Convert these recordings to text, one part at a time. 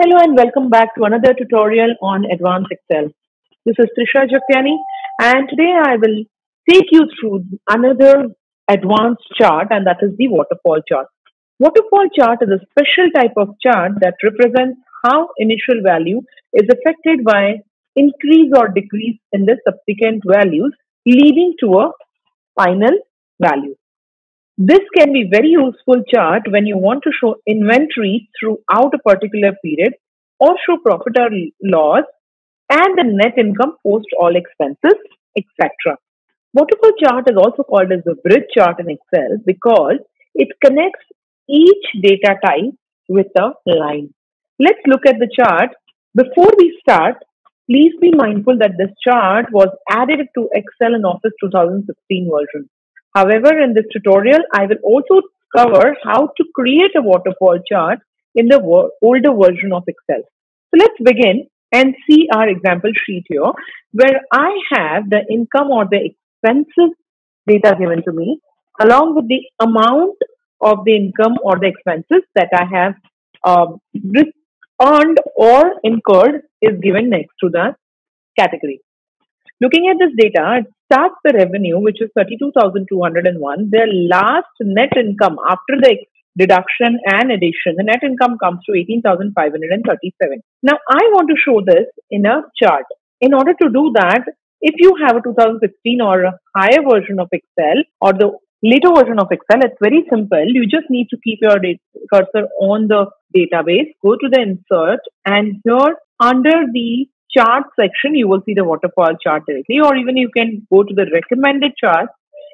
Hello and welcome back to another tutorial on Advanced Excel. This is Trisha Jagtiani and today I will take you through another advanced chart and that is the waterfall chart. Waterfall chart is a special type of chart that represents how initial value is affected by increase or decrease in the subsequent values leading to a final value. This can be very useful chart when you want to show inventory throughout a particular period or show profit or loss and the net income post all expenses, etc. Waterfall chart is also called as the bridge chart in Excel because it connects each data type with a line. Let's look at the chart. Before we start, please be mindful that this chart was added to Excel in Office 2016 version. However, in this tutorial, I will also cover how to create a waterfall chart in the older version of Excel. So let's begin and see our example sheet here where I have the income or the expenses data given to me along with the amount of the income or the expenses that I have um, earned or incurred is given next to the category. Looking at this data, it starts the revenue, which is 32,201. Their last net income after the deduction and addition, the net income comes to 18,537. Now, I want to show this in a chart. In order to do that, if you have a 2016 or a higher version of Excel or the later version of Excel, it's very simple. You just need to keep your cursor on the database, go to the insert, and here under the chart section, you will see the waterfall chart directly, or even you can go to the recommended chart.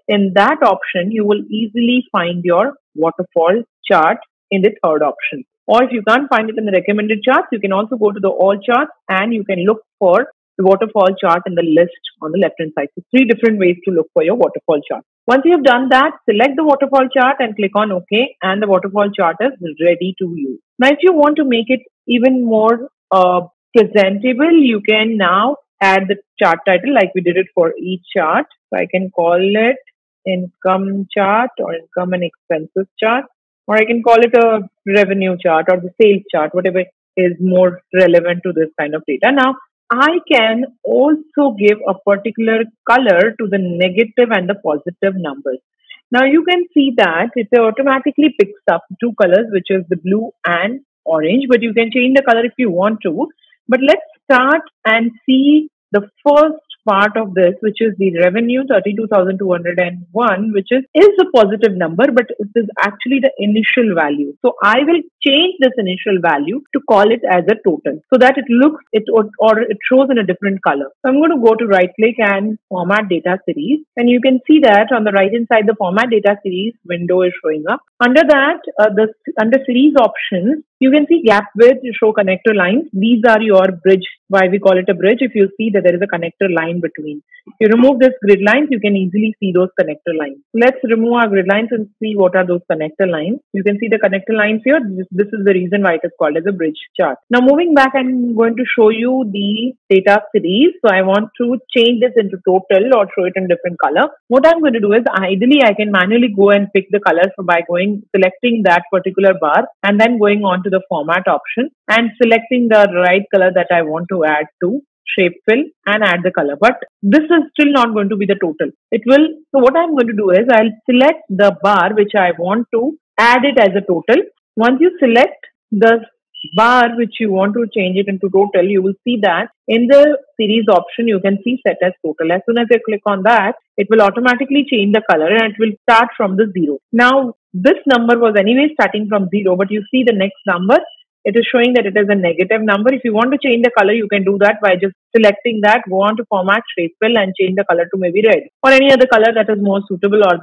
In that option, you will easily find your waterfall chart in the third option. Or if you can't find it in the recommended charts, you can also go to the all charts and you can look for the waterfall chart in the list on the left hand side. So three different ways to look for your waterfall chart. Once you have done that, select the waterfall chart and click on OK and the waterfall chart is ready to use. Now, if you want to make it even more uh, presentable, you can now add the chart title like we did it for each chart. So I can call it income chart or income and expenses chart, or I can call it a revenue chart or the sales chart, whatever is more relevant to this kind of data. Now, I can also give a particular color to the negative and the positive numbers. Now you can see that it automatically picks up two colors, which is the blue and orange, but you can change the color if you want to. But let's start and see the first part of this, which is the revenue 32,201, which is, is a positive number, but it is actually the initial value. So I will change this initial value to call it as a total so that it looks it or, or it shows in a different color. So I'm going to go to right click and format data series. And you can see that on the right hand side, the format data series window is showing up. Under that, uh, the under series options, you can see gap width, show connector lines. These are your bridge, why we call it a bridge. If you see that there is a connector line between. If you remove this grid lines, you can easily see those connector lines. Let's remove our grid lines and see what are those connector lines. You can see the connector lines here. This, this is the reason why it is called as a bridge chart. Now moving back, I'm going to show you the data series. So I want to change this into total or show it in different color. What I'm going to do is ideally I can manually go and pick the colors by going, selecting that particular bar and then going on to to the format option and selecting the right color that I want to add to shape fill and add the color. But this is still not going to be the total. It will, so what I'm going to do is I'll select the bar which I want to add it as a total. Once you select the bar which you want to change it into total, you will see that in the series option, you can see set as total. As soon as you click on that, it will automatically change the color and it will start from the zero. Now, this number was anyway starting from zero, but you see the next number, it is showing that it is a negative number. If you want to change the color, you can do that by just selecting that, go on to format shape fill and change the color to maybe red or any other color that is more suitable or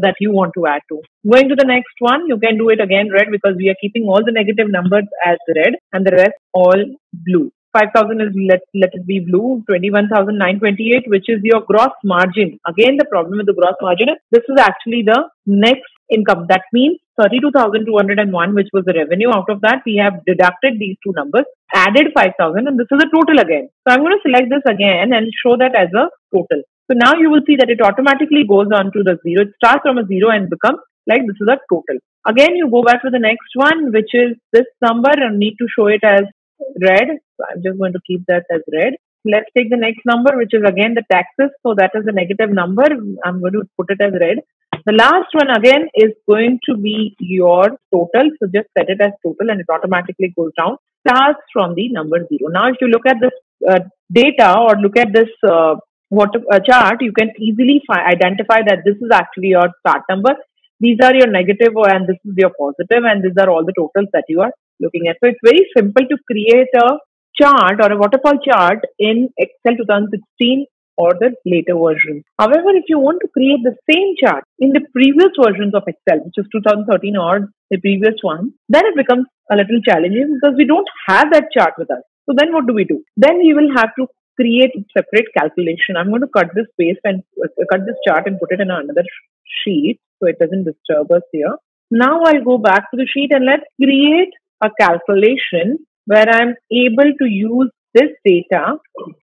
that you want to add to. Going to the next one, you can do it again red because we are keeping all the negative numbers as red and the rest all blue. 5000 is let, let it be blue 21928 which is your gross margin again the problem with the gross margin is this is actually the next income that means 32201 which was the revenue out of that we have deducted these two numbers added 5000 and this is a total again so i'm going to select this again and show that as a total so now you will see that it automatically goes on to the zero it starts from a zero and becomes like this is a total again you go back to the next one which is this number and need to show it as red. So I'm just going to keep that as red. Let's take the next number, which is again the taxes. So that is a negative number. I'm going to put it as red. The last one again is going to be your total. So just set it as total and it automatically goes down. Starts from the number zero. Now, if you look at this uh, data or look at this uh, uh, chart, you can easily identify that this is actually your start number. These are your negative and this is your positive and these are all the totals that you are looking at. So it's very simple to create a chart or a waterfall chart in Excel 2016 or the later version. However, if you want to create the same chart in the previous versions of Excel, which is 2013 or the previous one, then it becomes a little challenging because we don't have that chart with us. So then what do we do? Then we will have to create separate calculation. I'm going to cut this paste and uh, cut this chart and put it in another sheet so it doesn't disturb us here. Now I'll go back to the sheet and let's create a calculation where I'm able to use this data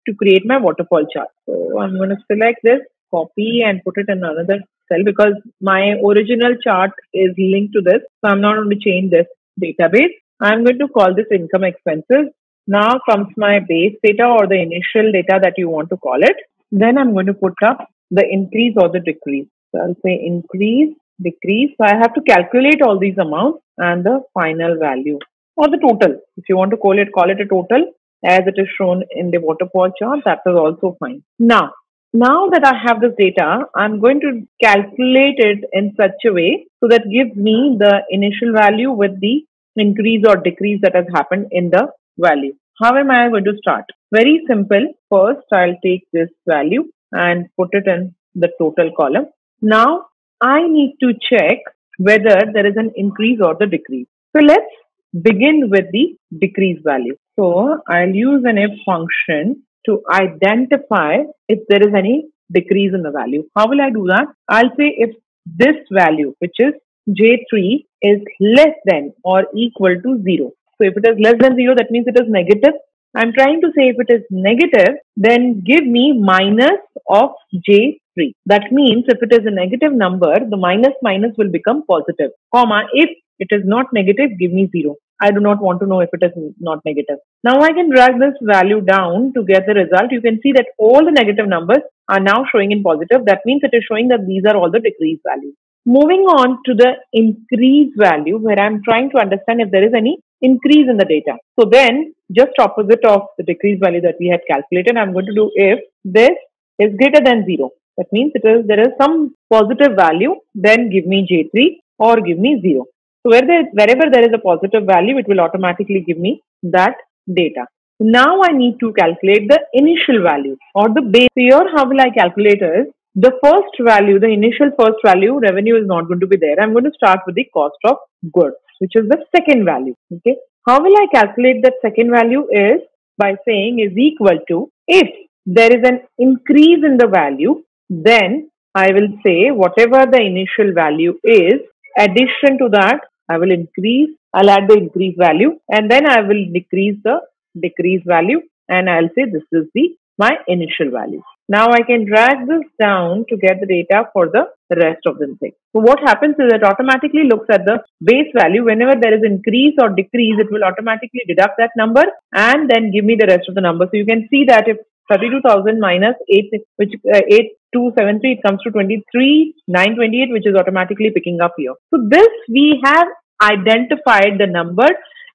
to create my waterfall chart. So I'm going to select this, copy and put it in another cell because my original chart is linked to this. So I'm not going to change this database. I'm going to call this income expenses. Now comes my base data or the initial data that you want to call it. Then I'm going to put up the increase or the decrease. So I'll say increase, decrease. So I have to calculate all these amounts and the final value or the total. If you want to call it, call it a total as it is shown in the waterfall chart. That is also fine. Now, now that I have this data, I'm going to calculate it in such a way so that gives me the initial value with the increase or decrease that has happened in the value. How am I going to start? Very simple. First, I'll take this value and put it in the total column. Now, I need to check whether there is an increase or the decrease. So let's begin with the decrease value. So I'll use an if function to identify if there is any decrease in the value. How will I do that? I'll say if this value, which is J3, is less than or equal to 0. So if it is less than 0, that means it is negative. I'm trying to say if it is negative, then give me minus of J3. That means if it is a negative number, the minus minus will become positive. Comma, if it is not negative, give me 0. I do not want to know if it is not negative. Now I can drag this value down to get the result. You can see that all the negative numbers are now showing in positive. That means it is showing that these are all the decrease values. Moving on to the increase value where I'm trying to understand if there is any increase in the data. So then just opposite of the decrease value that we had calculated, I'm going to do if this is greater than zero. That means it is there is some positive value, then give me J3 or give me zero. So where there, wherever there is a positive value, it will automatically give me that data. Now I need to calculate the initial value or the base. Here, how will I calculate is the first value, the initial first value, revenue is not going to be there. I'm going to start with the cost of goods, which is the second value. Okay. How will I calculate that second value is by saying is equal to if there is an increase in the value, then I will say whatever the initial value is, addition to that, I will increase, I'll add the increase value and then I will decrease the decrease value and I'll say this is the my initial value. Now I can drag this down to get the data for the rest of the thing. So what happens is it automatically looks at the base value. Whenever there is increase or decrease, it will automatically deduct that number and then give me the rest of the number. So you can see that if 32,000 minus 8, which uh, 8273, it comes to 23,928, which is automatically picking up here. So this we have identified the number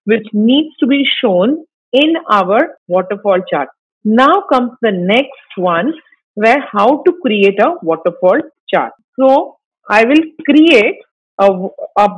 which needs to be shown in our waterfall chart. Now comes the next one where how to create a waterfall chart. So I will create a, a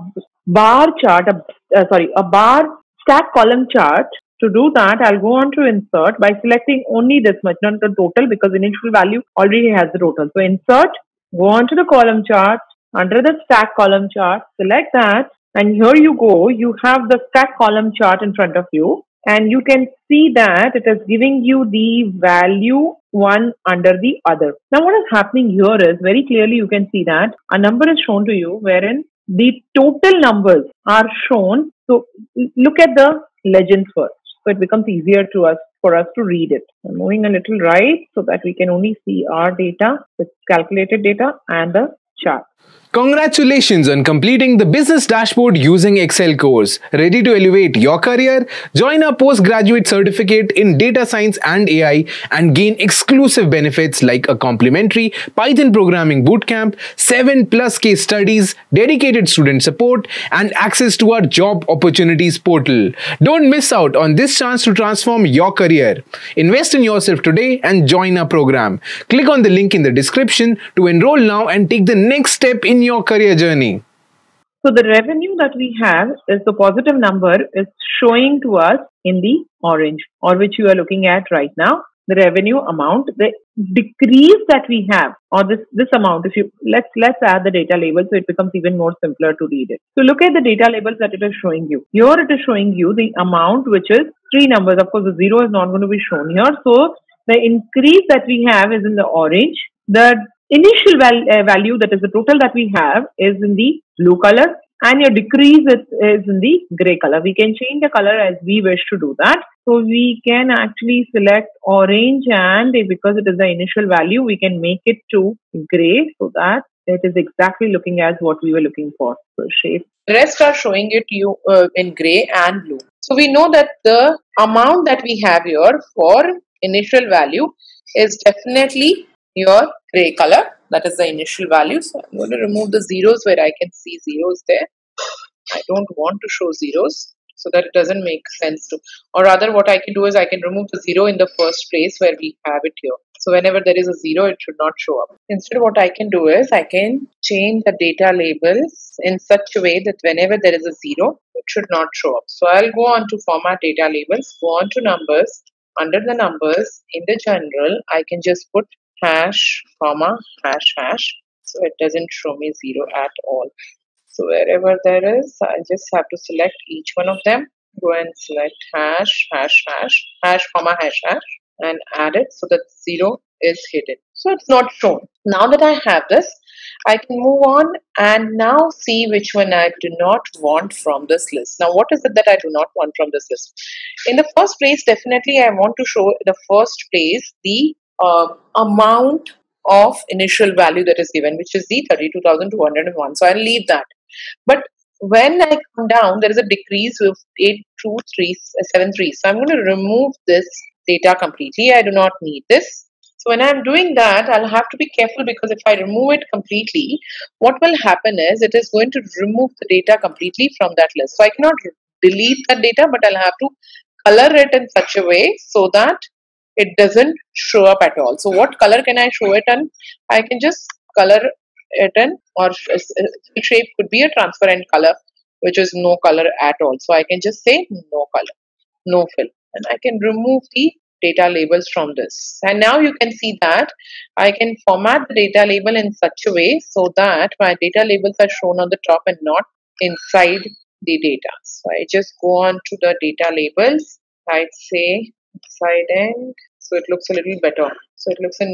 bar chart, a, uh, sorry, a bar stack column chart to do that, I'll go on to insert by selecting only this much, not the total because initial value already has the total. So insert, go on to the column chart, under the stack column chart, select that and here you go, you have the stack column chart in front of you and you can see that it is giving you the value one under the other. Now what is happening here is very clearly you can see that a number is shown to you wherein the total numbers are shown. So look at the legends first so it becomes easier to us for us to read it. I'm moving a little right so that we can only see our data, the calculated data and the chart. Congratulations on completing the business dashboard using Excel course. Ready to elevate your career? Join our postgraduate certificate in data science and AI and gain exclusive benefits like a complimentary Python programming bootcamp, 7 plus case studies, dedicated student support, and access to our job opportunities portal. Don't miss out on this chance to transform your career. Invest in yourself today and join our program. Click on the link in the description to enroll now and take the next step in your career journey? So the revenue that we have is the positive number is showing to us in the orange or which you are looking at right now. The revenue amount, the decrease that we have or this, this amount, if you let's let's add the data label so it becomes even more simpler to read it. So look at the data labels that it is showing you. Here it is showing you the amount which is three numbers. Of course the zero is not going to be shown here. So the increase that we have is in the orange. The initial val- uh, value that is the total that we have is in the blue color and your decrease is, is in the gray color. We can change the color as we wish to do that. So we can actually select orange and because it is the initial value, we can make it to gray so that it is exactly looking as what we were looking for. So shape. Rest are showing it you uh, in gray and blue. So we know that the amount that we have here for initial value is definitely your gray color that is the initial value. So i'm going to remove the zeros where i can see zeros there. I don't want to show zeros so that it doesn't make sense to or rather what i can do is i can remove the zero in the first place where we have it here. So whenever there is a zero it should not show up. Instead what i can do is i can change the data labels in such a way that whenever there is a zero it should not show up. So i'll go on to format data labels go on to numbers. Under the numbers in the general i can just put hash comma hash hash. So it doesn't show me zero at all. So wherever there is I just have to select each one of them. Go and select hash hash hash hash comma hash hash and add it so that zero is hidden. So it's not shown. Now that I have this I can move on and now see which one I do not want from this list. Now, what is it that I do not want from this list? In the first place, definitely I want to show the first place the uh, amount of initial value that is given, which is the 32,201. So I'll leave that. But when I come down, there is a decrease of 82373. So I'm going to remove this data completely. I do not need this. So when I'm doing that, I'll have to be careful because if I remove it completely, what will happen is it is going to remove the data completely from that list. So I cannot delete that data, but I'll have to color it in such a way so that it doesn't show up at all. So what color can I show it in? I can just color it in or uh, shape could be a transparent color which is no color at all. So I can just say no color, no fill and I can remove the data labels from this. And now you can see that I can format the data label in such a way so that my data labels are shown on the top and not inside the data. So I just go on to the data labels. I'd say side end so it looks a little better. So it looks a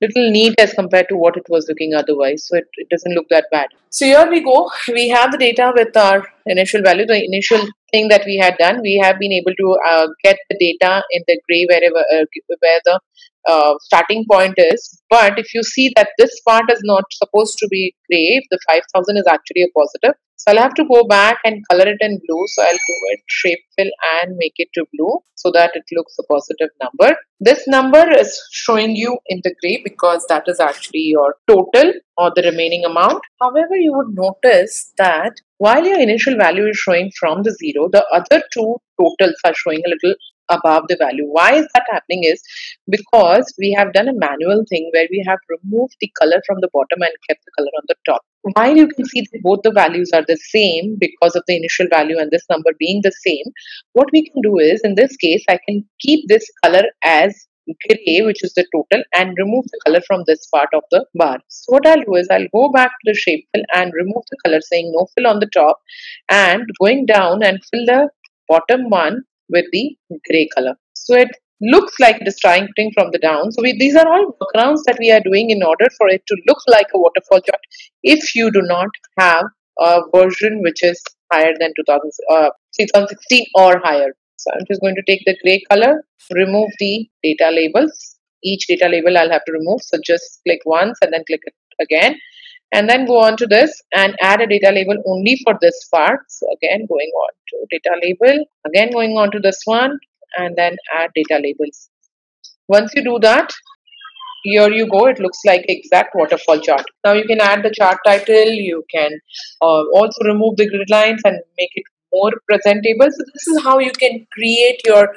little neat as compared to what it was looking otherwise. So it, it doesn't look that bad. So here we go. We have the data with our initial value the initial thing that we had done. We have been able to uh, get the data in the gray wherever uh, where the uh, starting point is. But if you see that this part is not supposed to be gray, the 5000 is actually a positive. So I'll have to go back and color it in blue. So I'll do it shape fill and make it to blue so that it looks a positive number. This number is showing you in the gray because that is actually your total or the remaining amount. However, you would notice that while your initial value is showing from the zero, the other two totals are showing a little above the value. Why is that happening is because we have done a manual thing where we have removed the color from the bottom and kept the color on the top. While you can see that both the values are the same because of the initial value and this number being the same, what we can do is in this case, I can keep this color as gray, which is the total, and remove the color from this part of the bar. So what I'll do is I'll go back to the shape fill and remove the color saying no fill on the top and going down and fill the bottom one with the gray color. So it looks like it is starting from the down. So we, these are all workarounds that we are doing in order for it to look like a waterfall chart if you do not have a version which is higher than 2000, uh, 2016 or higher. So I'm just going to take the gray color, remove the data labels. Each data label I'll have to remove. So just click once and then click it again and then go on to this and add a data label only for this part. So again, going on to data label, again going on to this one and then add data labels. Once you do that, here you go it looks like exact waterfall chart now you can add the chart title you can uh, also remove the grid lines and make it more presentable so this is how you can create your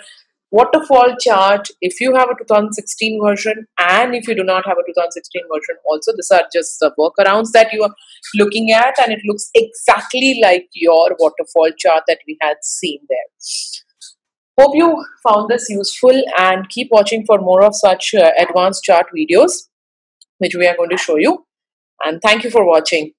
waterfall chart if you have a 2016 version and if you do not have a 2016 version also these are just the workarounds that you are looking at and it looks exactly like your waterfall chart that we had seen there. Hope you found this useful and keep watching for more of such uh, advanced chart videos which we are going to show you. And thank you for watching